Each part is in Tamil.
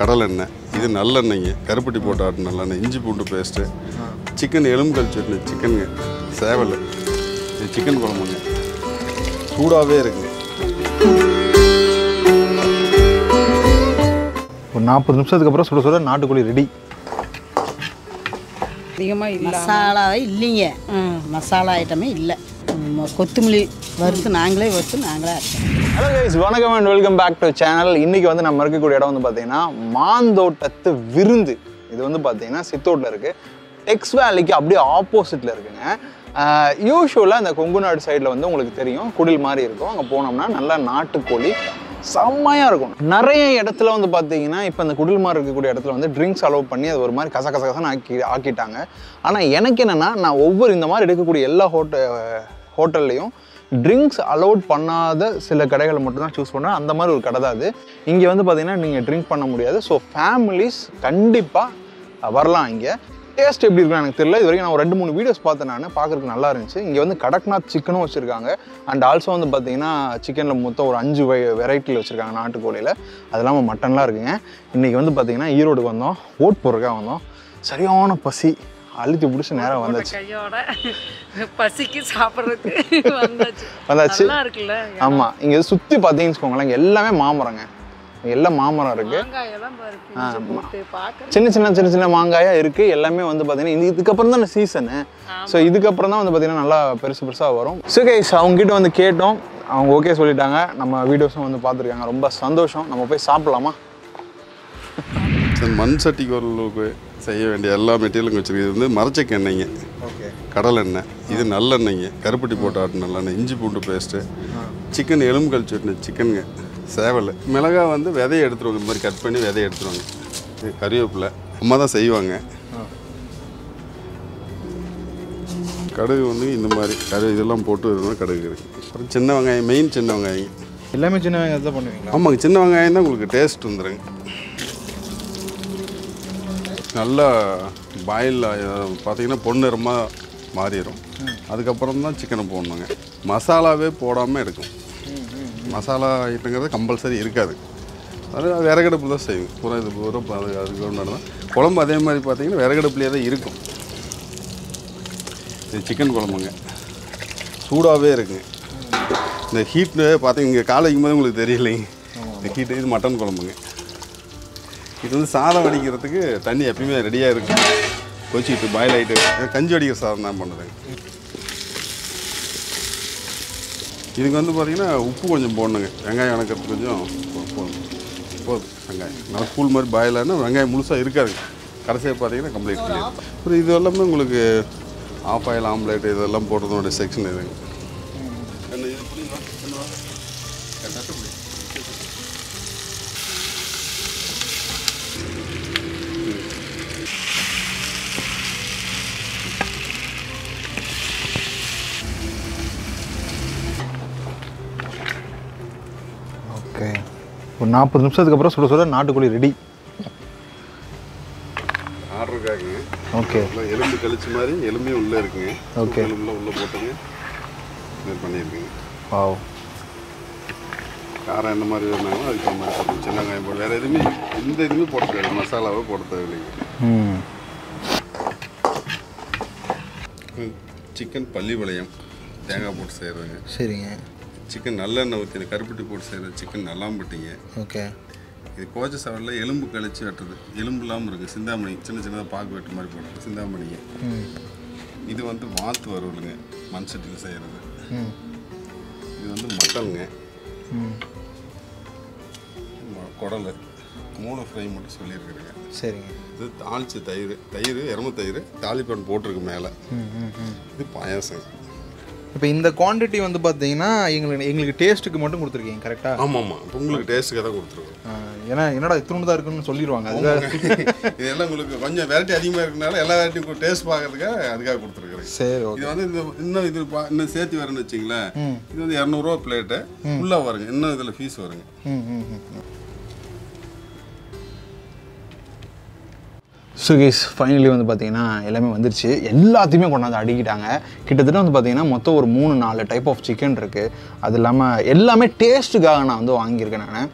கடலை எண்ணெய் இது நல்லெண்ணெய்ங்க. கருப்பட்டி போட்ட ஆட்டு நல்லெண்ணெய் இஞ்சி பூண்டு பேஸ்ட்டு சிக்கன் எலும்புக்கல் சட்னி சிக்கனுங்க சேவல் இது சிக்கன் குழம்புங்க. சூடாகவே இருக்குங்க. ஒரு நாற்பது நிமிஷத்துக்கு அப்புறம் சுட சுட நாட்டுக்கோழி ரெடி அதிகமாக மசாலாவே இல்லைங்க. மசாலா ஐட்டமே இல்லை. கொத்தமல்லி வறுத்து நாங்களே வறுத்து நாங்களே ஹலோ கைஸ் வணக்கம் and welcome back to channel இன்னைக்கு வந்து நம்ம இருக்கக்கூடிய இடம் வந்து பார்த்தீங்கன்னா மாந்தோட்டத்து விருந்து. இது வந்து பார்த்தீங்கன்னா சித்தோட்டில் இருக்குது டெக்ஸ் வேலிக்கு அப்படியே ஆப்போசிட்டில் இருக்குங்க. யூஷுவலாக இந்த கொங்கு நாடு சைடில் வந்து உங்களுக்கு தெரியும். குடில் மாதிரி இருக்கும். அங்கே போனோம்னா நல்லா நாட்டுக்கோழி. செம்மையாக இருக்கும். நிறைய இடத்துல வந்து பார்த்தீங்கன்னா இப்போ இந்த குடில் மாதிரி இருக்கக்கூடிய இடத்துல வந்து ட்ரிங்க்ஸ் அலோவ் பண்ணி அது ஒரு மாதிரி கச கச கசன்னு ஆக்கி ஆக்கிட்டாங்க. ஆனால் எனக்கு என்னென்னா நான் ஒவ்வொரு இந்த மாதிரி எடுக்கக்கூடிய எல்லா ஹோட்ட ஹோட்டல்லையும் ட்ரிங்க்ஸ் அலோட் பண்ணாத சில கடைகளை மட்டும்தான் சூஸ் பண்ணேன் அந்த மாதிரி ஒரு கடை தான் அது. இங்கே வந்து பார்த்தீங்கன்னா நீங்கள் ட்ரிங்க் பண்ண முடியாது. ஸோ ஃபேமிலிஸ் கண்டிப்பாக வரலாம் இங்கே. டேஸ்ட் எப்படி இருக்கும் எனக்கு தெரியல. இது வரைக்கும் நான் ஒரு ரெண்டு மூணு வீடியோஸ் பார்த்தேன் நான். பார்க்குறதுக்கு நல்லா இருந்துச்சு. இங்கே வந்து கடக்நாத் சிக்கனும் வச்சுருக்காங்க. அண்ட் ஆல்சோ வந்து பார்த்தீங்கன்னா சிக்கனில் மொத்தம் ஒரு அஞ்சு வை வெரைட்டியில் வச்சுருக்காங்க நாட்டுக்கோழியில். அது இல்லாமல் மட்டன்லாம் இருக்குங்க. இன்றைக்கி வந்து பார்த்தீங்கன்னா ஈரோடுக்கு வந்தோம். ஓட் போடுறக்காக வந்தோம். சரியான பசி. அழுத்தி பிடிச்சி நேரம் வந்தாச்சு. கையோட பசிக்கு சாப்பிட்றதுக்கு வந்தாச்சு. வந்தாச்சு. நல்லா இருக்குல்ல? ஆமாம் இங்கே சுற்றி பார்த்தீங்கன்னு வச்சுக்கோங்களேன் எல்லாமே மாமரங்க. எல்லாம் மாமரம் பார்க்க சின்ன சின்ன சின்ன சின்ன மாங்காயாக இருக்குது எல்லாமே வந்து பார்த்தீங்கன்னா இது இதுக்கப்புறம் தான் சீசனு ஸோ இதுக்கப்புறம் தான் வந்து பார்த்தீங்கன்னா நல்லா பெருசு பெருசாக வரும். ஸோ கைஸ் அவங்ககிட்ட வந்து கேட்டோம். அவங்க ஓகே சொல்லிட்டாங்க. நம்ம வீடியோஸும் வந்து பார்த்துருக்காங்க ரொம்ப சந்தோஷம். நம்ம போய் சாப்பிடலாமா? மண் சட்டி குரலுக்கு செய்ய வேண்டிய எல்லா மெட்டீரியலும் வச்சுருக்கு இது வந்து மரச்சக்க எண்ணெய்ங்க. கடலை எண்ணெய். இது நல்லெண்ணெய்ங்க கருப்பட்டி போட்ட ஆட்டு நல்லெண்ணெய் இஞ்சி பூண்டு பேஸ்ட்டு சிக்கன் எலும்புக்கல் சட்னி சிக்கனுங்க சேவல். மிளகா வந்து விதையை எடுத்துருவாங்க. இந்த மாதிரி கட் பண்ணி விதையை எடுத்துருவாங்க. இது கறிவேப்பிலை. அம்மா தான் செய்வாங்க. கடுகு வந்து இந்த மாதிரி கடுகு இதெல்லாம் போட்டு இருந்தால் கடுகு இருக்கு. அப்புறம் சின்ன வெங்காயம் மெயின் சின்ன வெங்காயம். எல்லாமே சின்ன வெங்காயம் தான் பண்ணுவீங்களா? ஆமாங்க. சின்ன வெங்காயம் தான் உங்களுக்கு டேஸ்ட் வந்துடுங்க நல்லா பாயில் பார்த்தீங்கன்னா பொன்னிறமாக மாறிடும் அதுக்கப்புறம் தான் சிக்கனை போடணுங்க. மசாலாவே போடாமல் எடுக்கும் மசாலா ஐட்டங்கிறது கம்பல்சரி இருக்காது. அது விறகடுப்பு தான் செய்வோம் பூரா இது பூரா அது அதுக்கு தான் குழம்பு அதே மாதிரி பார்த்தீங்கன்னா விறகடுப்புலேயே தான் இருக்கும். இது சிக்கன் குழம்புங்க. சூடாகவே இருக்குங்க. இந்த ஹீட்டு பார்த்தீங்க இங்கே காலை வைக்கும் போது உங்களுக்கு தெரியலைங்க. இந்த ஹீட்டு இது மட்டன் குழம்புங்க. இது வந்து சாதம் வடிக்கிறதுக்கு தண்ணி எப்பயுமே ரெடியாக இருக்கும் கொச்சிட்டு பாயில் ஆகிட்டு கஞ்சி வடிக்கிற சாதம் தான் பண்ணுறேங்க இதுக்கு வந்து பார்த்திங்கன்னா உப்பு கொஞ்சம் போடணுங்க. வெங்காயம் வணக்கிறதுக்கு கொஞ்சம் போ- போதும் போதும். வெங்காயம். நல்லா கூழ் மாதிரி பாயில் ஆனால் வெங்காயம் முழுசாக இருக்காதுங்க கடைசியாக பார்த்தீங்கன்னா கம்ப்ளீட் பண்ணி அப்புறம் இது எல்லாமே உங்களுக்கு ஆஃப் ஆயில் ஆம்லேட் இதெல்லாம் போடுறதோட செக்ஷன் இதுங்க ஒரு நாற்பது நிமிஷத்துக்கு அப்புறம் சுட சுட நாட்டுக்கோழி ரெடி ஆர்டருக்காகங்க ஓகே எலும்பு கழிச்ச மாதிரி எலும்பையும் உள்ளே இருக்குங்க. Okay. எலும்புல உள்ளே போட்டுங்க. இது பண்ணியிருக்குங்க. வாவ் காரம் என்ன மாதிரி வேணாலும் அதுக்கு மாதிரி போட்டு சின்ன வெங்காயம் போட்டு வேறு எதுவுமே எந்த இதுவுமே போட தேவையில்லை. மசாலாவே போட தேவையில்லைங்க. ம் சிக்கன் பள்ளி வளையம். தேங்காய் போட்டு செய்கிறதுங்க சரிங்க. சிக்கன் நல்லெண்ணெய் ஊற்றி கருப்பட்டி போட்டு செய்கிறது சிக்கன் நல்லாம்பட்டிங்க ஓகே. இது கோச்ச சாவலில் எலும்பு கழிச்சு வெட்டுறது. எலும்பு இல்லாமல் இருக்குது சிந்தாமணி சின்ன சின்னதாக பாக்கு வெட்டு மாதிரி போடுறது சிந்தாமணிங்க இது வந்து வாத்து வறுவலுங்க. மண் சட்டியில் செய்கிறது இது வந்து மட்டனுங்க. குடல். மூணு ஃப்ரை மட்டும் சொல்லியிருக்கிறேங்க. சரிங்க. இது தாளிச்ச தயிர். தயிர் எருமை தயிர் தாளிப்பன் போட்டிருக்கு மேலே. இது பாயாசம் இப்போ இந்த குவாண்டிட்டி வந்து பார்த்தீங்கன்னா எங்களுக்கு எங்களுக்கு டேஸ்ட்டுக்கு மட்டும் கொடுத்துருக்கீங்க கரெக்டாக ஆமாம் ஆமாம் இப்போ உங்களுக்கு டேஸ்ட்டுக்காக தான் கொடுத்துருக்கோம். ஏன்னா என்னடா இத்தினு தான் இருக்குன்னு சொல்லிடுவாங்க அதுக்காக இதெல்லாம் உங்களுக்கு கொஞ்சம் வெரைட்டி அதிகமாக இருக்கனால எல்லா வெரைட்டியும் டேஸ்ட் பார்க்கறதுக்காக அதுக்காக கொடுத்துருக்குறேன். சரி ஓகே இது வந்து இந்த இன்னும் இது பா- இன்னும் சேர்த்து வரேன்னு வச்சிங்களேன். இது வந்து இரநூறுவா பிளேட்டு ஃபுல்லாக வருங்க. இன்னும் இதில் ஃபீஸ் வருங்க. சுகேஷ் ஃபைனலி வந்து பார்த்தீங்கன்னா எல்லாமே வந்துருச்சு. எல்லாத்தையுமே கொண்டாந்து அடிக்கிட்டாங்க. கிட்டத்தட்ட வந்து பார்த்தீங்கன்னா மொத்தம் ஒரு மூணு நாலு டைப் ஆஃப் சிக்கன் இருக்குது அது இல்லாமல் எல்லாமே டேஸ்ட்டுக்காக நான் வந்து வாங்கியிருக்கேன் நான்.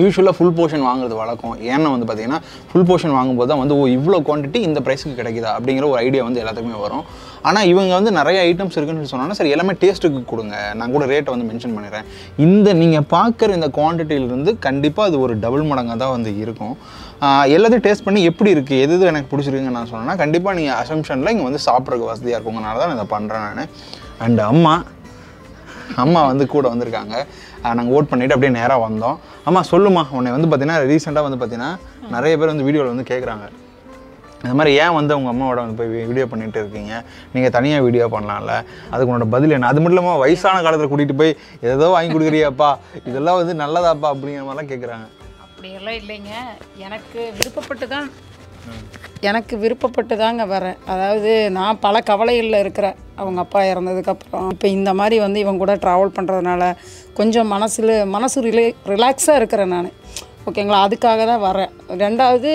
யூஸ்வலாக ஃபுல் போர்ஷன் வாங்குறது வழக்கம். ஏன்னா வந்து பார்த்தீங்கன்னா ஃபுல் போர்ஷன் வாங்கும்போது தான் வந்து ஓ இவ்வளோ குவான்டிட்டி இந்த ப்ரைஸுக்கு கிடைக்குதா? அப்படிங்கிற ஒரு ஐடியா வந்து எல்லாத்துக்குமே வரும். ஆனால் இவங்க வந்து நிறைய ஐட்டம்ஸ் இருக்குன்னு சொல்லி சொன்னாங்கன்னா சரி எல்லாமே டேஸ்ட்டுக்கு கொடுங்க. நான் கூட ரேட்டை வந்து மென்ஷன் பண்ணிடுறேன். இந்த நீங்கள் பார்க்குற இந்த குவான்டிட்டியிலிருந்து கண்டிப்பாக அது ஒரு டபுள் மடங்காக தான் வந்து இருக்கும். எல்லாத்தையும் டேஸ்ட் பண்ணி எப்படி இருக்குது எது எது எனக்கு பிடிச்சிருக்குன்னு நான் சொன்னேன்னா கண்டிப்பாக நீங்கள் அசம்ஷனில் இங்கே வந்து சாப்பிட்றதுக்கு வசதியாக இருக்குங்கனால தான் நான் இதை பண்ணுறேன் நான். அண்ட் அம்மா அம்மா வந்து கூட வந்திருக்காங்க. நாங்கள் ஓட் பண்ணிவிட்டு அப்படியே நேராக வந்தோம். அம்மா சொல்லுமா உன்னை வந்து பார்த்தீங்கன்னா ரீசெண்டாக வந்து பார்த்தீங்கன்னா நிறைய பேர் வந்து வீடியோவில் வந்து கேட்குறாங்க இந்த மாதிரி ஏன் வந்து உங்கள் அம்மாவோட வந்து போய் வீடியோ பண்ணிட்டு இருக்கீங்க? நீங்கள் தனியாக வீடியோ பண்ணலாம்ல? அதுக்கு உன்னோட பதில் என்ன? அது மட்டும் இல்லாமல் வயசான காலத்தில் கூட்டிகிட்டு போய் ஏதோ வாங்கி கொடுக்குறியாப்பா இதெல்லாம் வந்து நல்லதாப்பா அப்படிங்கிற மாதிரிலாம் கேட்குறாங்க அப்படியெல்லாம் இல்லைங்க. எனக்கு விருப்பப்பட்டு தான் எனக்கு விருப்பப்பட்டு தாங்க வரேன். அதாவது நான் பல கவலைகளில் இருக்கிறேன் அவங்க அப்பா இறந்ததுக்கப்புறம். இப்போ இந்த மாதிரி வந்து இவங்க கூட ட்ராவல் பண்ணுறதுனால கொஞ்சம் மனசில் மனசு ரிலே ரிலாக்ஸாக இருக்கிறேன் நான். ஓகேங்களா? அதுக்காக தான் வரேன். ரெண்டாவது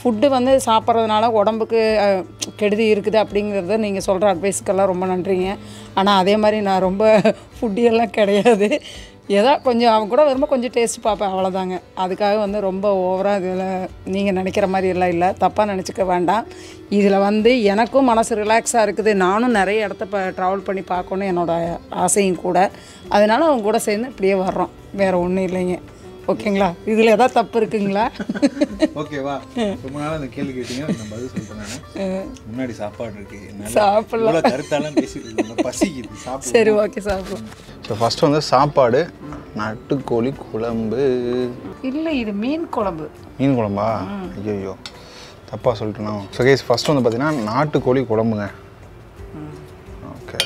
ஃபுட்டு வந்து சாப்பிட்றதுனால உடம்புக்கு கெடுதி இருக்குது அப்படிங்கிறத நீங்கள் சொல்கிற அட்வைஸ்க்கெல்லாம் ரொம்ப நன்றிங்க. ஆனால் அதே மாதிரி நான் ரொம்ப ஃபுட்டியெல்லாம் கிடையாது. ஏதோ கொஞ்சம் அவங்க கூட வரும்போது கொஞ்சம் டேஸ்ட் பார்ப்பேன் அவ்வளோதாங்க அதுக்காக வந்து ரொம்ப ஓவராக இதில் நீங்கள் நினைக்கிற மாதிரி எல்லாம் இல்லை. தப்பாக நினச்சிக்க வேண்டாம். இதில் வந்து எனக்கும் மனசு ரிலாக்ஸாக இருக்குது. நானும் நிறைய இடத்த இப்போ ட்ராவல் பண்ணி பார்க்கணும் என்னோட ஆசையும் கூட. அதனால அவங்க கூட சேர்ந்து இப்படியே வர்றோம். வேறு ஒன்றும் இல்லைங்க. ஓகேங்களா? இதில் எதாவது தப்பு இருக்குங்களா? ஓகேவா ரொம்ப நாள் அந்த கேள்வி கேட்டீங்க. நான் பதில் சொல்கிறேன் முன்னாடி சாப்பாடு இருக்கு. சாப்பிடலாம். கருத்தாலாம் பேசிட்டு பசிக்குது. சரி ஓகே சாப்பிடுவோம் ஸோ ஃபஸ்ட்டு வந்து சாப்பாடு. நாட்டுக்கோழி குழம்பு. இல்லை இது மீன் குழம்பு. மீன் குழம்பா? ஐயோ தப்பாக சொல்லிட்டேனா? ஸோ கேஸ் ஃபஸ்ட்டு வந்து பார்த்தீங்கன்னா நாட்டுக்கோழி குழம்புங்க. ஓகே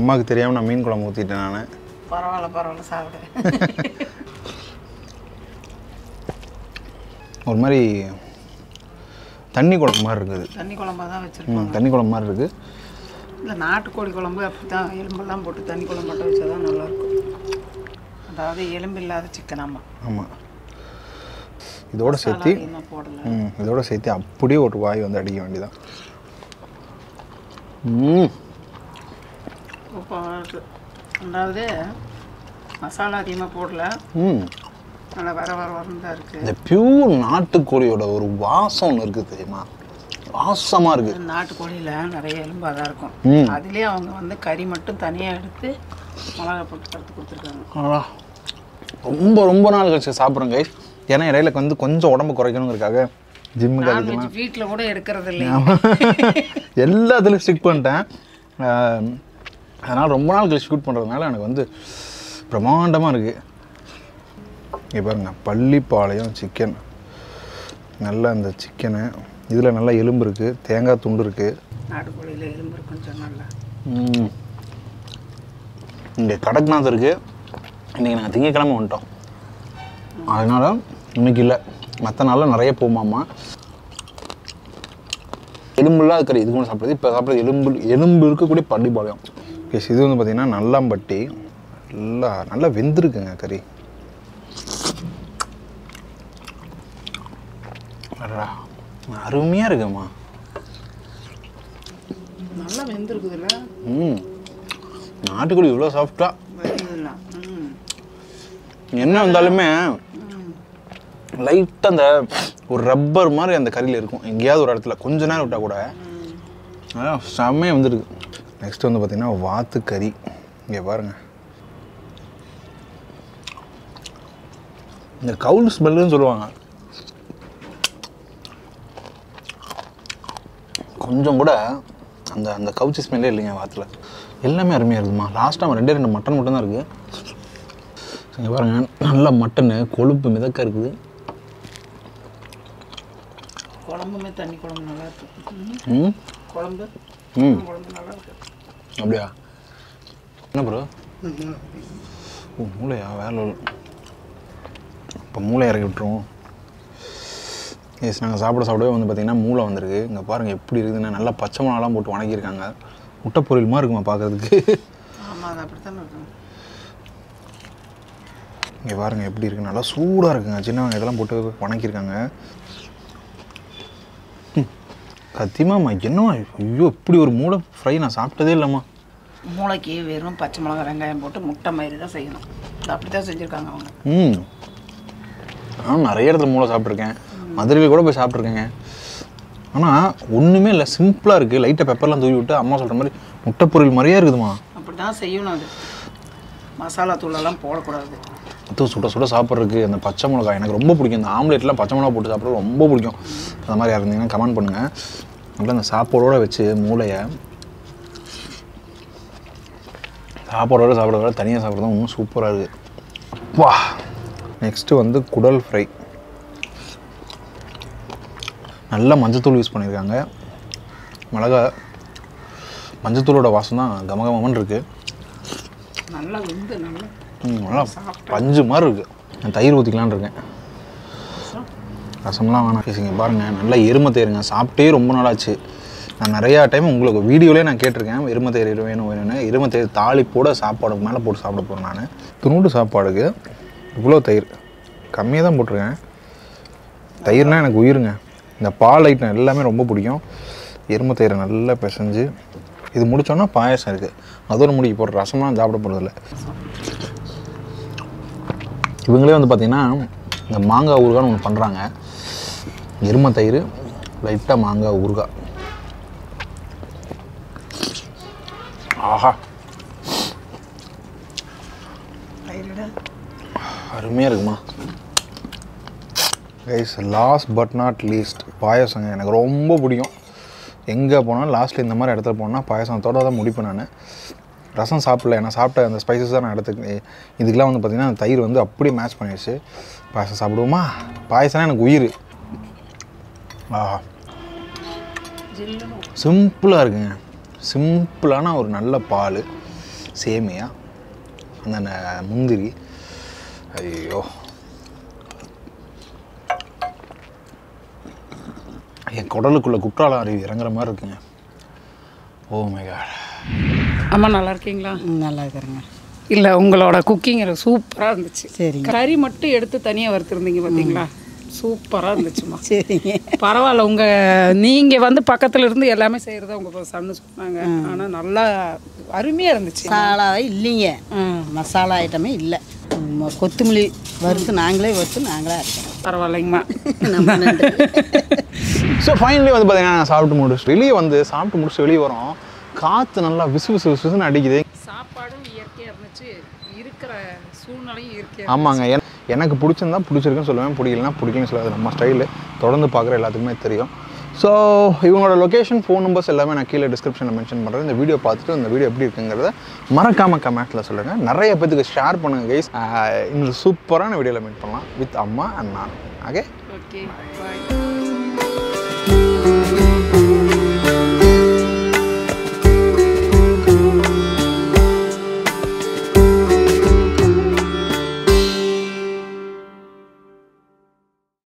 அம்மாவுக்கு தெரியாமல் நான் மீன் குழம்பு ஊற்றிட்டேன் நான். பரவாயில்ல பரவாயில்ல சாப்பிடு. ஒரு மாதிரி தண்ணி குழம்பு மாதிரி இருக்குது. தண்ணி குழம்பா தான் வச்சுருக்கோம் தண்ணி குழம்பு மாதிரி இருக்குது இந்த நாட்டுக்கோழி குழம்பு அப்படி தான் எலும்பெல்லாம் போட்டு தண்ணி குழம்பு மட்டும் வச்சா தான் நல்லாயிருக்கும். அதாவது எலும்பு இல்லாத சிக்கன் ஆமாம் இதோட சேர்த்து இன்னும் போடலை. ம் இதோட சேர்த்து அப்படியே ஒரு வாய் வந்து அடிக்க வேண்டியதான் அதாவது மசாலா அதிகமாக போடல. ம். நல்லா வர வர வரன்னு தான் இருக்குது இந்த பியூர் நாட்டுக்கோழியோட ஒரு வாசம் ஒன்று இருக்குது தெரியுமா? வாசமாக இருக்குது நாட்டுக்கோழியில் நிறைய எலும்பாக தான் இருக்கும். அதுலேயே அவங்க வந்து கறி மட்டும் தனியாக எடுத்து மிளகா போட்டு கருத்து கொடுத்துருக்காங்க. ரொம்ப ரொம்ப நாள் கழிச்சு சாப்பிட்றேன் கைஸ் ஏன்னா இடையில வந்து கொஞ்சம் உடம்பு குறைக்கணுங்கிறதுக்காக ஜிம்முக்கு அதுக்கெல்லாம் வீட்டில் கூட எடுக்கிறது இல்லை எல்லாத்துலேயும் ஸ்டிக் பண்ணிட்டேன். அதனால் ரொம்ப நாள் கழிச்சு ஷூட் பண்ணுறதுனால எனக்கு வந்து பிரம்மாண்டமாக இருக்குது இங்கே பாருங்க பள்ளிப்பாளையம் சிக்கன் நல்ல அந்த சிக்கனு இதில் நல்ல எலும்பு இருக்குது தேங்காய் துண்டு இருக்குது நாட்டுக்கோழியில் எலும்பு இருக்குன்னு சொன்னால இங்கே கடக்நாத் இருக்குது இன்றைக்கி நாங்கள் திங்கக்கிழமை வந்துட்டோம். அதனால் இன்னைக்கு இல்லை. மற்ற நாளில் நிறைய போமாமா. எலும்பு இல்லாத கறி இது கூட சாப்பிட்றது இப்போ சாப்பிட்றது எலும்பு எலும்பு இருக்கக்கூடிய பள்ளிப்பாளையம் கேஸ் இது வந்து பார்த்திங்கன்னா நல்லாம்பட்டி நல்லா நல்லா வெந்திருக்குங்க கறி. அடடா, அருமையாக இருக்குமா? நல்லா வெந்திருக்குதுல்ல? ம். நாட்டுக்கோழி இவ்வளோ ம். என்ன வந்தாலுமே லைட்டாக அந்த ஒரு ரப்பர் மாதிரி அந்த கறியில் இருக்கும். எங்கேயாவது ஒரு இடத்துல. கொஞ்ச நேரம் விட்டால் கூட செம்மையாக வந்துருக்கு. நெக்ஸ்ட் வந்து பார்த்திங்கன்னா வாத்து கறி. இங்கே பாருங்கள் இந்த கவுல் ஸ்மெல்லுன்னு சொல்லுவாங்க. கொஞ்சம் கூட அந்த அந்த கவுச்சி ஸ்மெல்லே இல்லைங்க வாத்தில். எல்லாமே அருமையாக இருக்குதுமா லாஸ்ட் டைம் ரெண்டே ரெண்டு மட்டன் மட்டும் தான் இருக்குது இங்கே பாருங்க நல்ல மட்டனு கொழுப்பு மிதக்க இருக்குது. குழம்புமே தண்ணி குழம்பு நல்லா இருக்கு. ம். ம் குழம்பு? ம். குழம்பு நல்லா இருக்கு. அப்படியா? என்ன ப்ரோ ஓ மூளையா? வேலை இப்போ மூளை இறக்கி விட்டுருவோம் எஸ் நாங்கள் சாப்பிட சாப்பிடவே வந்து பார்த்திங்கன்னா மூளை வந்திருக்கு. இங்கே பாருங்கள் எப்படி இருக்குதுன்னா நல்லா பச்சை மிளகாலாம் போட்டு வணக்கியிருக்காங்க. முட்டை பொரியல் இருக்குமா பார்க்கறதுக்கு இங்கே பாருங்கள் எப்படி இருக்கு. நல்லா சூடாக இருக்குங்க. சின்ன வெங்காயம் இதெல்லாம் போட்டு வணக்கியிருக்காங்க. ம். சத்தியமாம்மா என்னம்மா ஐயோ இப்படி ஒரு மூளை ஃப்ரை நான் சாப்பிட்டதே இல்லைம்மா. மூளைக்கு வெறும் பச்சை மிளகா வெங்காயம் போட்டு முட்டை மாதிரி தான் செய்யணும். அப்படி தான் செஞ்சுருக்காங்க அவங்க. ம். நான் நிறைய இடத்துல மூளை சாப்பிட்ருக்கேன் மதுரையில் கூட போய் சாப்பிட்ருக்கேங்க ஆனால் ஒன்றுமே இல்லை. சிம்பிளாக இருக்குது லைட்டாக பெப்பர்லாம் தூவி விட்டு அம்மா சொல்கிற மாதிரி முட்டை பொரியல் மாதிரியே இருக்குதுமா அப்படி தான் செய்யணும் அது. மசாலா தூளெல்லாம் போடக்கூடாது. அது சுட சுட சாப்பிட்றதுக்கு அந்த பச்சை மிளகாய் எனக்கு ரொம்ப பிடிக்கும். இந்த ஆம்லேட்லாம் பச்சை மிளகா போட்டு சாப்பிட்றது ரொம்ப பிடிக்கும். அந்த மாதிரி இருந்தீங்கன்னா கமெண்ட் பண்ணுங்கள் நல்லா அந்த சாப்பாடோட வச்சு மூளையை சாப்பாடோட சாப்பிட்றத விட தனியாக சாப்பிட்றது இன்னும் சூப்பராக இருக்குது வா நெக்ஸ்ட்டு வந்து குடல் ஃப்ரை நல்ல மஞ்சத்தூள் யூஸ் பண்ணியிருக்காங்க. மிளகா மஞ்சத்தூளோட வாசம் தான் கமகமன்னு இருக்குது நல்லா வெந்து பஞ்சு மாதிரி இருக்கு. நான் தயிர் ஊற்றிக்கலான்னு இருக்கேன். ரசம்லாம் வேணாம் பேசுங்க பாருங்கள் நல்லா எருமை தயிருங்க சாப்பிட்டே ரொம்ப நாளாச்சு. நான் நிறையா டைம் உங்களுக்கு வீடியோலேயே நான் கேட்டிருக்கேன். எருமை தயிர் வேணும் வேணும்னு. எருமை தயிர் தாளிப்போட சாப்பாடுக்கு மேலே போட்டு சாப்பிட போகிறேன் நான். துணுண்டு சாப்பாடுக்கு இவ்வளோ தயிர். கம்மியாக தான் போட்டிருக்கேன். தயிர்னால் எனக்கு உயிருங்க. இந்த பால் ஐட்டம் எல்லாமே ரொம்ப பிடிக்கும். எருமை தயிரை நல்லா பிசைஞ்சு இது முடிச்சோன்னா பாயாசம் இருக்குது அதோட முடிக்க போகிற ரசம்லாம் சாப்பிட போகிறதில்ல இவங்களே வந்து பார்த்தீங்கன்னா இந்த மாங்காய் ஊறுகான்னு ஒன்று பண்ணுறாங்க எருமை தயிர் லைட்டாக மாங்காய் ஊறுகாய். ஆஹா. அருமையாக இருக்குமா? Guys last but not least பாயசங்க. எனக்கு ரொம்ப பிடிக்கும். எங்கே போனாலும் லாஸ்ட்டில் இந்த மாதிரி இடத்துல போனால் பாயசத்தோடு தான் முடிப்பேன் நான். ரசம் சாப்பிடல. ஏன்னா சாப்பிட்ட அந்த ஸ்பைசஸ் தான் நான் எடுத்துக்க இதுக்கெலாம் வந்து பார்த்திங்கன்னா அந்த தயிர் வந்து அப்படியே மேட்ச் பண்ணிடுச்சு. பாயசம் சாப்பிடுவோமா? பாயசம்னா எனக்கு உயிர். ஆஹா சிம்பிளாக இருக்குங்க. சிம்பிளான ஒரு நல்ல பால். சேமியா. அந்த ந- முந்திரி. ஐயோ. என் குடலுக்குள்ள குற்றால அருவி இறங்குற மாதிரி இருக்குங்க. ஓ மை காட் அம்மா நல்லா இருக்கீங்களா? ம், நல்லா இருக்கிறேங்க. இல்லை உங்களோட குக்கிங் எனக்கு சூப்பராக இருந்துச்சு. சரிங்க. கறி மட்டும் எடுத்து தனியாக வறுத்துருந்தீங்க பார்த்தீங்களா சூப்பராக இருந்துச்சுமா சரிங்க. பரவாயில்ல உங்கள் நீங்கள் வந்து பக்கத்தில் இருந்து எல்லாமே செய்கிறத உங்கள் சன்னு சொன்னாங்க. ஆனால் நல்லா அருமையாக இருந்துச்சு. மசாலாவே இல்லைங்க. ம். மசாலா ஐட்டமே இல்லை. ம், கொத்தமல்லி வறுத்து நாங்களே வறுத்து நாங்களே பரவாயில்லைங்கம்மா. நம்ம நன்றி. ஸோ ஃபைனலி வந்து பார்த்தீங்கன்னா நான் சாப்பிட்டு முடிச்சு வெளியே வந்து சாப்பிட்டு முடிச்சு வெளியே வரோம். காற்று நல்லா விசு விசு விசு விசுன்னு அடிக்குது. சாப்பாடும் இயற்கையாக இருந்துச்சு. இருக்கிற சூழ்நிலையும் இயற்கையாக ஆமாங்க. என- எனக்கு பிடிச்சிருந்தா பிடிச்சிருக்குன்னு சொல்லுவேன். பிடிக்கலனா பிடிக்கலன்னு சொல்லாது. நம்ம ஸ்டைலு தொடர்ந்து பார்க்குற எல்லாத்துக்குமே தெரியும். ஸோ இவங்களோட லொக்கேஷன் ஃபோன் நம்பர்ஸ் எல்லாமே நான் கீழே டிஸ்கிரிப்ஷனில் மென்ஷன் பண்ணுறேன் இந்த வீடியோ பார்த்துட்டு இந்த வீடியோ எப்படி இருக்குங்கிறத மறக்காம கமெண்ட்டில் சொல்லுங்கள் நிறைய பேத்துக்கு ஷேர் பண்ணுங்கள் கைஸ் இன்னொரு சூப்பரான வீடியோவில் மீட் பண்ணலாம். வித் அம்மா அண்ட் நான். Okay okay